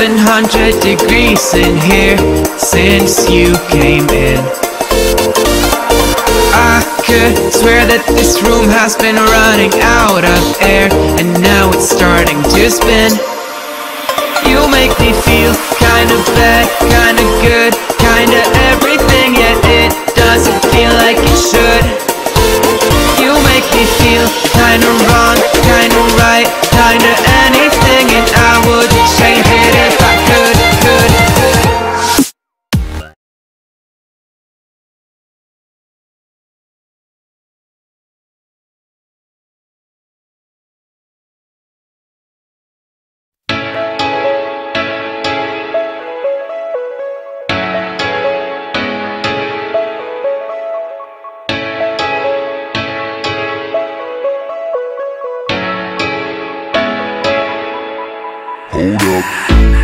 700 degrees in here since you came in. I could swear that this room has been running out of air And now it's starting to spin. You make me feel kinda bad, kinda good Kinda everything, yet it doesn't feel like it should. You make me feel kinda wrong, kinda right, kinda anything and I would say that if I Hold up.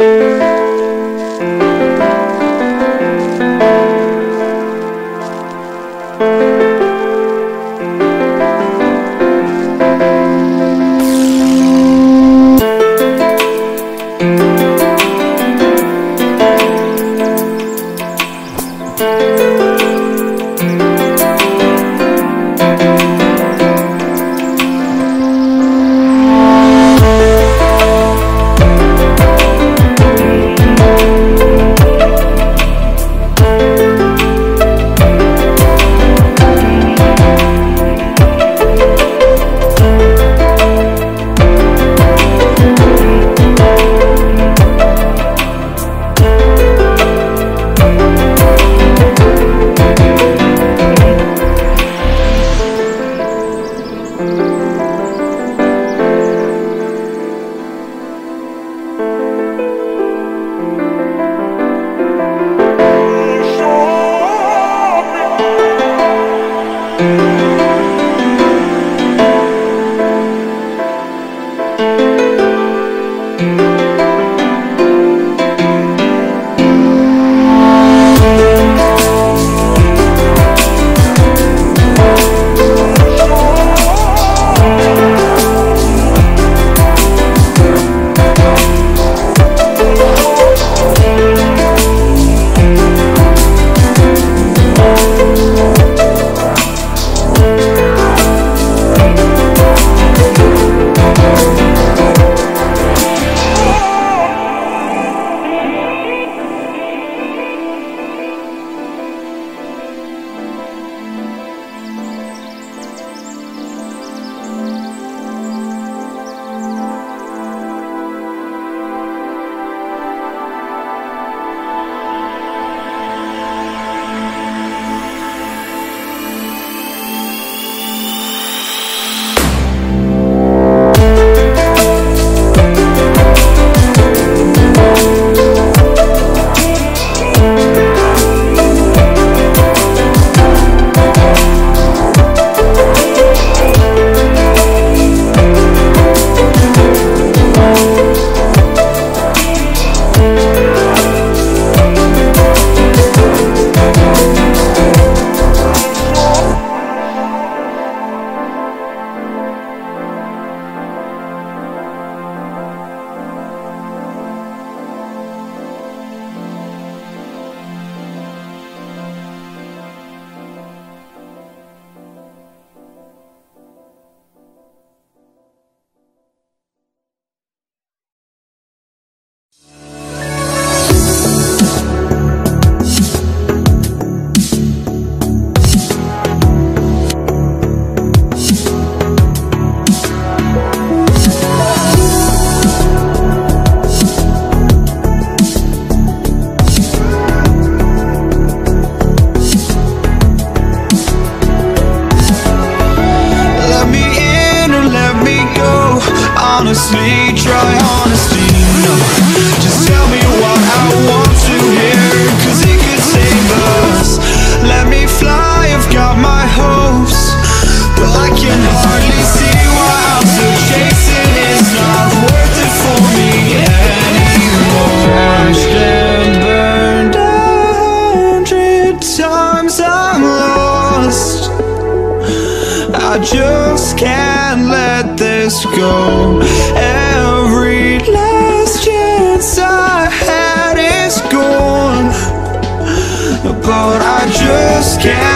Música lost. I just can't let this go. Every last chance I had is gone. But I just can't